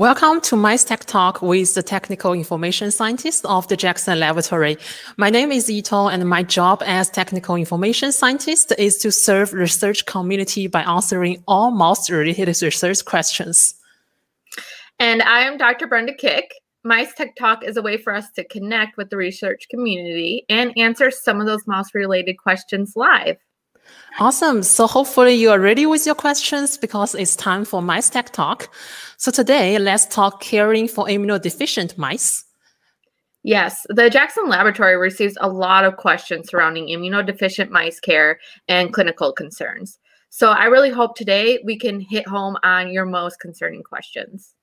Welcome to Mice Tech Talk with the technical information scientist of the Jackson Laboratory. My name is Yitong, and my job as technical information scientist is to serve research community by answering all mouse-related research questions. And I am Dr. Brenda Kick. Mice Tech Talk is a way for us to connect with the research community and answer some of those mouse-related questions live. Awesome. So hopefully you are ready with your questions because it's time for Mice Tech Talk. So today, let's talk caring for immunodeficient mice. Yes, the Jackson Laboratory receives a lot of questions surrounding immunodeficient mice care and clinical concerns. So I really hope today we can hit home on your most concerning questions.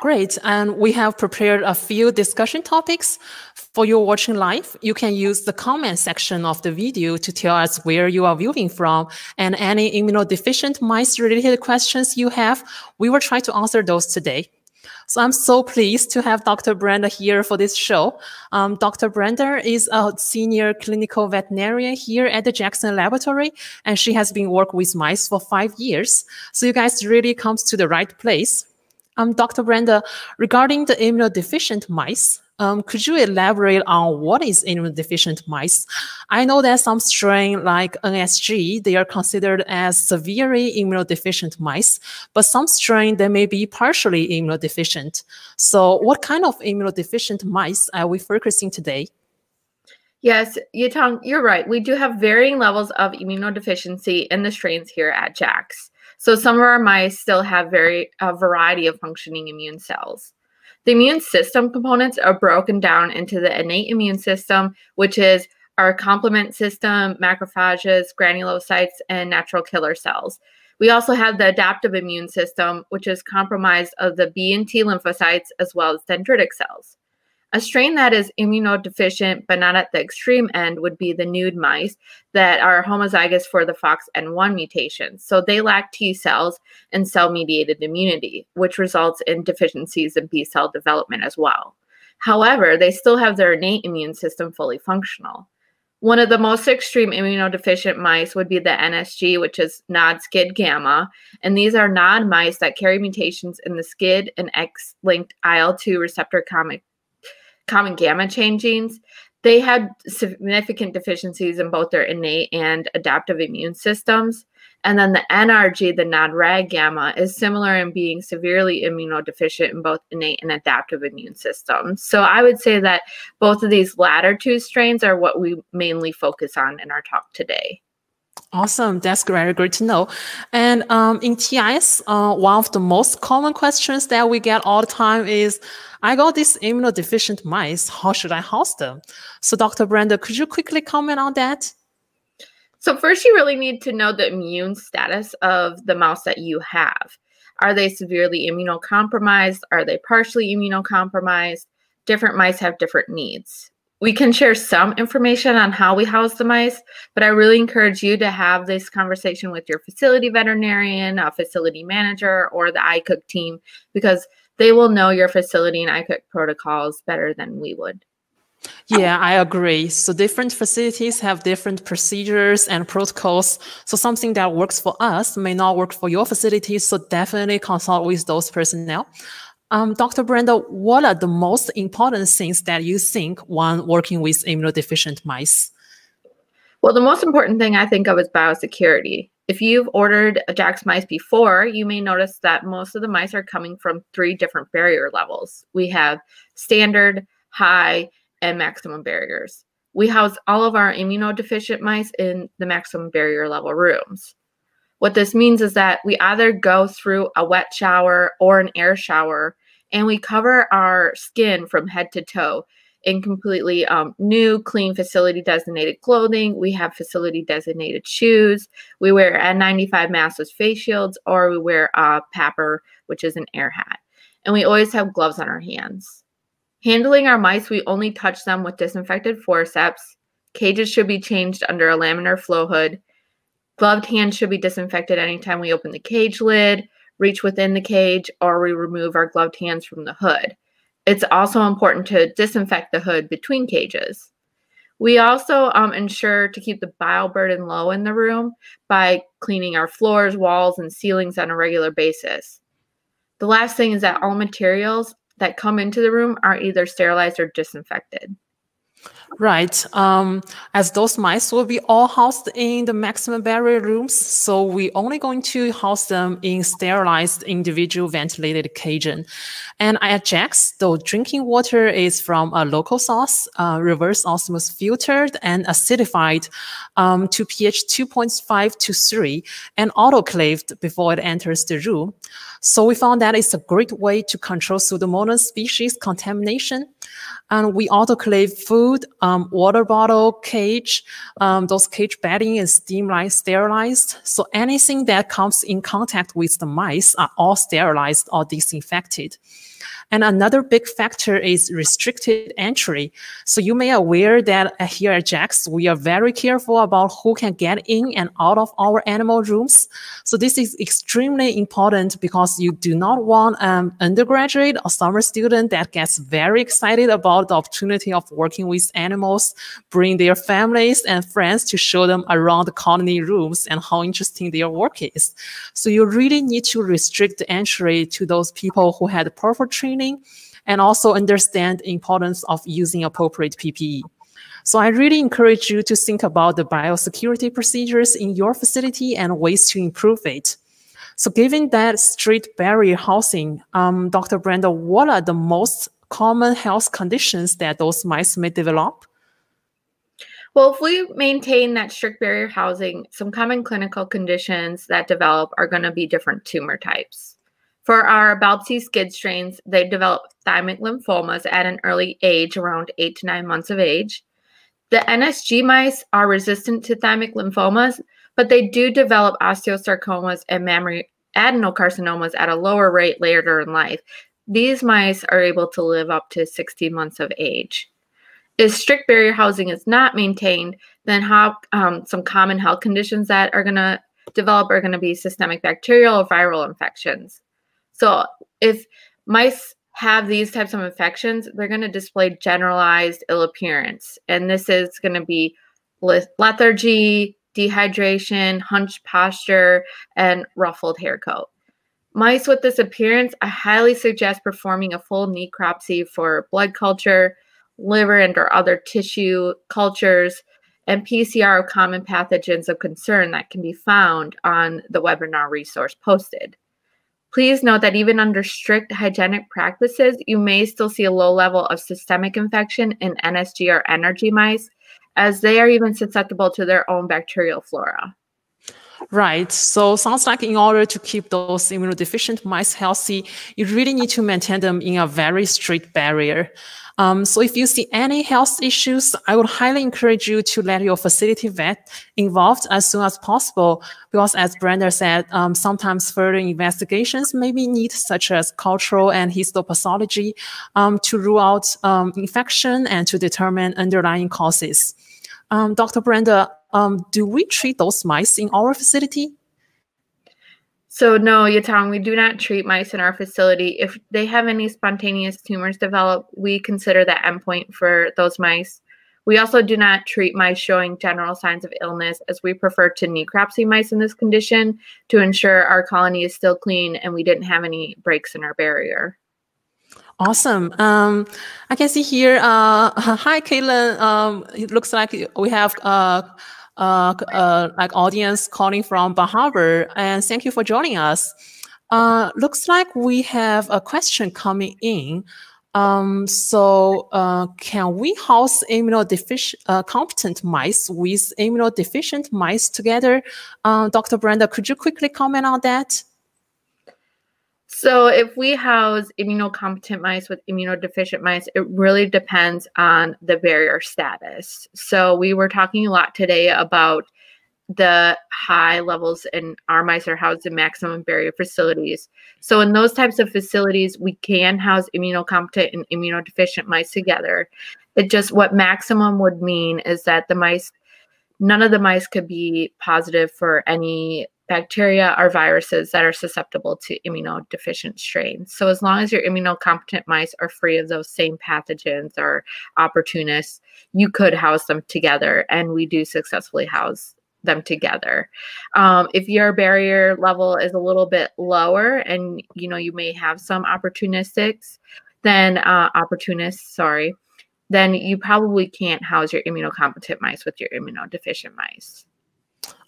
Great. And we have prepared a few discussion topics for you watching live. You can use the comment section of the video to tell us where you are viewing from and any immunodeficient mice related questions you have. We will try to answer those today. So I'm so pleased to have Dr. Brenda here for this show. Um, Dr. Brenda is a senior clinical veterinarian here at the Jackson Laboratory, and she has been working with mice for five years. So you guys really comes to the right place. Um, Dr. Brenda, regarding the immunodeficient mice, um, could you elaborate on what is immunodeficient mice? I know that some strain like NSG, they are considered as severely immunodeficient mice, but some strain they may be partially immunodeficient. So what kind of immunodeficient mice are we focusing today? Yes, Yitong, you're right. We do have varying levels of immunodeficiency in the strains here at JAX. So some of our mice still have very a variety of functioning immune cells. The immune system components are broken down into the innate immune system, which is our complement system, macrophages, granulocytes, and natural killer cells. We also have the adaptive immune system, which is comprised of the B and T lymphocytes as well as dendritic cells. A strain that is immunodeficient but not at the extreme end would be the nude mice that are homozygous for the FOXN1 mutation. So they lack T cells and cell mediated immunity, which results in deficiencies in B cell development as well. However, they still have their innate immune system fully functional. One of the most extreme immunodeficient mice would be the NSG, which is NOD SCID gamma. And these are NOD mice that carry mutations in the SCID and X linked IL 2 receptor common gamma chain genes, they had significant deficiencies in both their innate and adaptive immune systems. And then the NRG, the NOD-RAG gamma, is similar in being severely immunodeficient in both innate and adaptive immune systems. So I would say that both of these latter two strains are what we mainly focus on in our talk today. Awesome. That's very great to know. And um, in TIS, uh, one of the most common questions that we get all the time is, I got these immunodeficient mice. How should I house them? So Dr. Brenda, could you quickly comment on that? So first, you really need to know the immune status of the mouse that you have. Are they severely immunocompromised? Are they partially immunocompromised? Different mice have different needs we can share some information on how we house the mice, but I really encourage you to have this conversation with your facility veterinarian, a facility manager, or the IACUC team because they will know your facility and IACUC protocols better than we would. Yeah, I agree. So different facilities have different procedures and protocols. So something that works for us may not work for your facility. So definitely consult with those personnel. Um, Dr. Brenda, what are the most important things that you think when working with immunodeficient mice? Well, the most important thing I think of is biosecurity. If you've ordered a JAX mice before, you may notice that most of the mice are coming from three different barrier levels. We have standard, high, and maximum barriers. We house all of our immunodeficient mice in the maximum barrier level rooms. What this means is that we either go through a wet shower or an air shower and we cover our skin from head to toe in completely um, new, clean, facility designated clothing. We have facility designated shoes. We wear N95 masks with face shields, or we wear a PAPR, which is an air hat. And we always have gloves on our hands. Handling our mice, we only touch them with disinfected forceps. Cages should be changed under a laminar flow hood. Gloved hands should be disinfected anytime we open the cage lid, reach within the cage, or we remove our gloved hands from the hood. It's also important to disinfect the hood between cages. We also um, ensure to keep the bioburden low in the room by cleaning our floors, walls, and ceilings on a regular basis. The last thing is that all materials that come into the room are either sterilized or disinfected. Right. Um, as those mice will be all housed in the maximum barrier rooms, so we're only going to house them in sterilized individual ventilated cages. And at JAX, the drinking water is from a local source, uh, reverse osmosis filtered and acidified um, to pH 2.5 to 3 and autoclaved before it enters the room. So we found that it's a great way to control Pseudomonas species contamination. And we autoclave food, um, water bottle, cage. Um, those cage bedding is steam sterilized. So anything that comes in contact with the mice are all sterilized or disinfected. And another big factor is restricted entry. So you may aware that uh, here at JAX, we are very careful about who can get in and out of our animal rooms. So this is extremely important because you do not want an undergraduate or summer student that gets very excited about the opportunity of working with animals, bring their families and friends to show them around the colony rooms and how interesting their work is. So you really need to restrict entry to those people who had proper training and also understand the importance of using appropriate PPE. So I really encourage you to think about the biosecurity procedures in your facility and ways to improve it. So given that strict barrier housing, um, Dr. Brenda, what are the most common health conditions that those mice may develop? Well, if we maintain that strict barrier housing, some common clinical conditions that develop are going to be different tumor types. For our BALB/c SCID strains, they develop thymic lymphomas at an early age, around eight to nine months of age. The NSG mice are resistant to thymic lymphomas, but they do develop osteosarcomas and mammary adenocarcinomas at a lower rate later in life. These mice are able to live up to 16 months of age. If strict barrier housing is not maintained, then how, um, some common health conditions that are going to develop are going to be systemic bacterial or viral infections. So if mice have these types of infections, they're going to display generalized ill appearance. And this is going to be lethargy, dehydration, hunched posture, and ruffled hair coat. Mice with this appearance, I highly suggest performing a full necropsy for blood culture, liver and or other tissue cultures, and PCR of common pathogens of concern that can be found on the webinar resource posted. Please note that even under strict hygienic practices, you may still see a low level of systemic infection in NSG or NRG mice, as they are even susceptible to their own bacterial flora. Right. So sounds like in order to keep those immunodeficient mice healthy, you really need to maintain them in a very strict barrier. Um, so if you see any health issues, I would highly encourage you to let your facility vet involved as soon as possible, because as Brenda said, um, sometimes further investigations may be needed, such as cultural and histopathology, um, to rule out um, infection and to determine underlying causes. Um, Dr. Brenda, um, do we treat those mice in our facility? So no, Yitong, we do not treat mice in our facility. If they have any spontaneous tumors develop, we consider that endpoint for those mice. We also do not treat mice showing general signs of illness as we prefer to necropsy mice in this condition to ensure our colony is still clean and we didn't have any breaks in our barrier. Awesome. Um, I can see here. Uh, hi, Caitlin. Um, it looks like we have uh, uh, uh, like audience calling from Bar Harbor, and thank you for joining us. Uh, looks like we have a question coming in. Um, so uh, can we house immunodeficient uh, competent mice with immunodeficient mice together? Uh, Dr. Brenda, could you quickly comment on that? So if we house immunocompetent mice with immunodeficient mice, it really depends on the barrier status. So we were talking a lot today about the high levels and our mice are housed in maximum barrier facilities. So in those types of facilities, we can house immunocompetent and immunodeficient mice together. It just what maximum would mean is that the mice none of the mice could be positive for any bacteria or viruses that are susceptible to immunodeficient strains. So, as long as your immunocompetent mice are free of those same pathogens or opportunists, you could house them together. And we do successfully house them together. Um, if your barrier level is a little bit lower and you know you may have some opportunistics, then uh, opportunists, sorry, then you probably can't house your immunocompetent mice with your immunodeficient mice.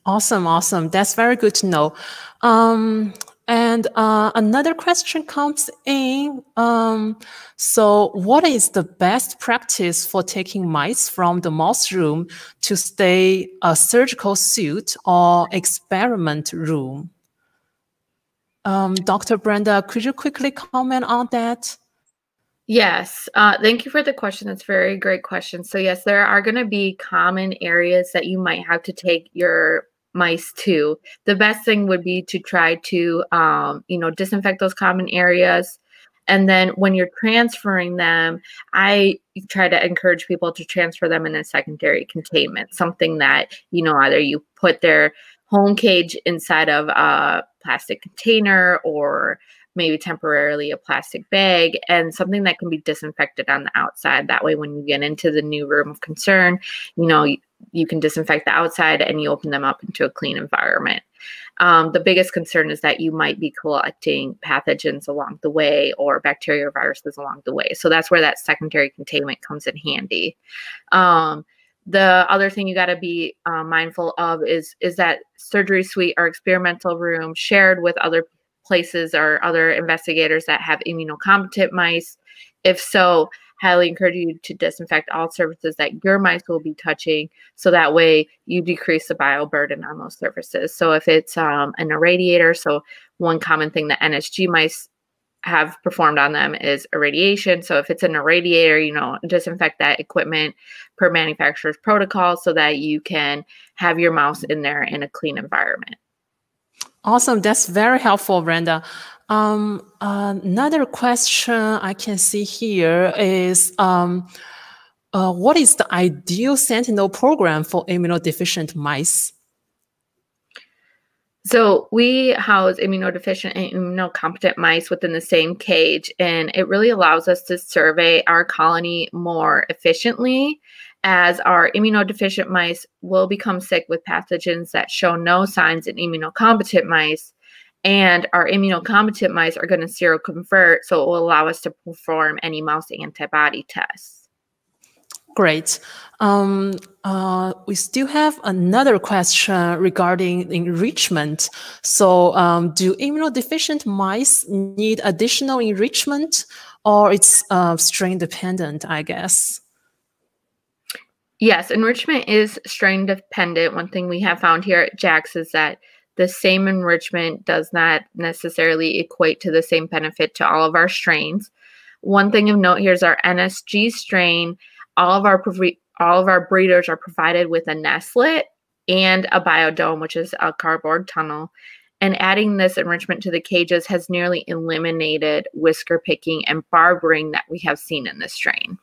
Awesome, awesome. That's very good to know. Um, and uh, another question comes in. Um, so, what is the best practice for taking mice from the mouse room to stay a surgical suit or experiment room? Um, Dr. Brenda, could you quickly comment on that? Yes, uh, thank you for the question. That's a very great question. So, yes, there are going to be common areas that you might have to take your mice too. The best thing would be to try to, um, you know, disinfect those common areas. And then when you're transferring them, I try to encourage people to transfer them in a secondary containment, something that, you know, either you put their home cage inside of a plastic container or maybe temporarily a plastic bag and something that can be disinfected on the outside. That way, when you get into the new room of concern, you know, you, can disinfect the outside and you open them up into a clean environment. Um, the biggest concern is that you might be collecting pathogens along the way or bacteria or viruses along the way. So that's where that secondary containment comes in handy. Um, the other thing you got to be uh, mindful of is is that surgery suite or experimental room shared with other places or other investigators that have immunocompetent mice? If so, highly encourage you to disinfect all surfaces that your mice will be touching so that way you decrease the bio burden on those surfaces. So if it's um, an irradiator, so one common thing that NSG mice have performed on them is irradiation. So if it's an irradiator, you know, disinfect that equipment per manufacturer's protocol so that you can have your mouse in there in a clean environment. Awesome. That's very helpful, Brenda. Um, another question I can see here is um, uh, what is the ideal Sentinel program for immunodeficient mice? So we house immunodeficient and immunocompetent mice within the same cage, and it really allows us to survey our colony more efficiently as our immunodeficient mice will become sick with pathogens that show no signs in immunocompetent mice. And our immunocompetent mice are going to seroconvert, so it will allow us to perform any mouse antibody tests. Great. Um, uh, we still have another question regarding enrichment. So, um, do immunodeficient mice need additional enrichment, or it's uh, strain dependent? I guess. Yes, enrichment is strain dependent. One thing we have found here at JAX is that the same enrichment does not necessarily equate to the same benefit to all of our strains. One thing of note here is our NSG strain. All of our all of our breeders are provided with a nestlet and a biodome, which is a cardboard tunnel. And adding this enrichment to the cages has nearly eliminated whisker picking and barbering that we have seen in this strain.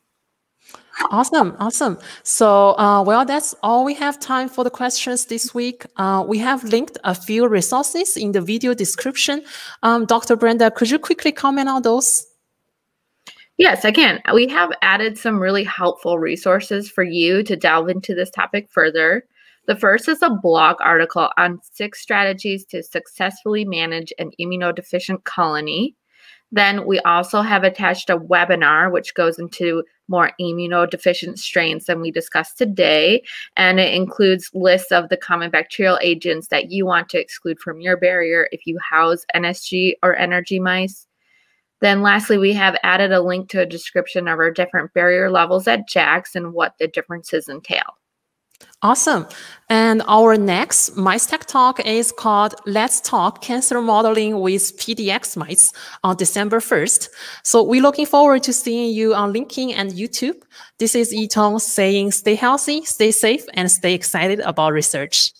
Awesome, awesome. So, uh, well, that's all we have time for the questions this week. Uh, we have linked a few resources in the video description. Um, Dr. Brenda, could you quickly comment on those? Yes, can. We have added some really helpful resources for you to delve into this topic further. The first is a blog article on six strategies to successfully manage an immunodeficient colony. Then we also have attached a webinar which goes into more immunodeficient strains than we discussed today. And it includes lists of the common bacterial agents that you want to exclude from your barrier if you house NSG or NRG mice. Then, lastly, we have added a link to a description of our different barrier levels at JAX and what the differences entail. Awesome. And our next Mice Tech Talk is called Let's Talk Cancer Modeling with PDX Mice on December 1st. So we're looking forward to seeing you on LinkedIn and YouTube. This is Yitong saying stay healthy, stay safe, and stay excited about research.